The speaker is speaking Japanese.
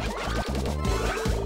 あっ!